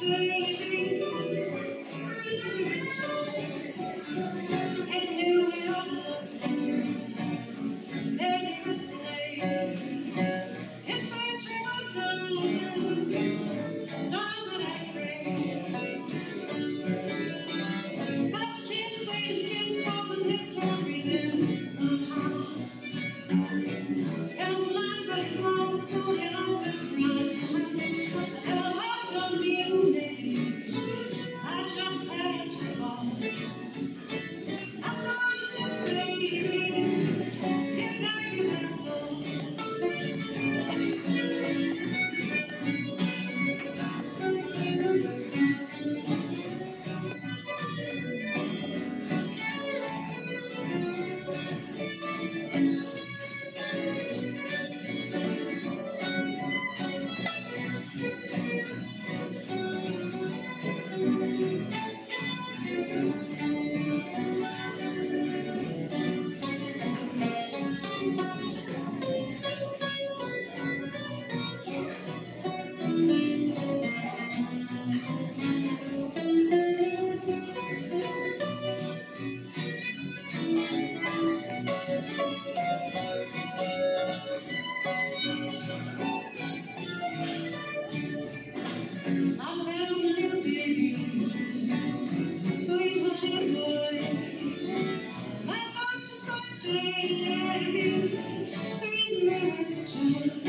You. There is no